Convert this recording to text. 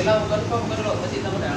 我们不跟，不跟了，不进他们家。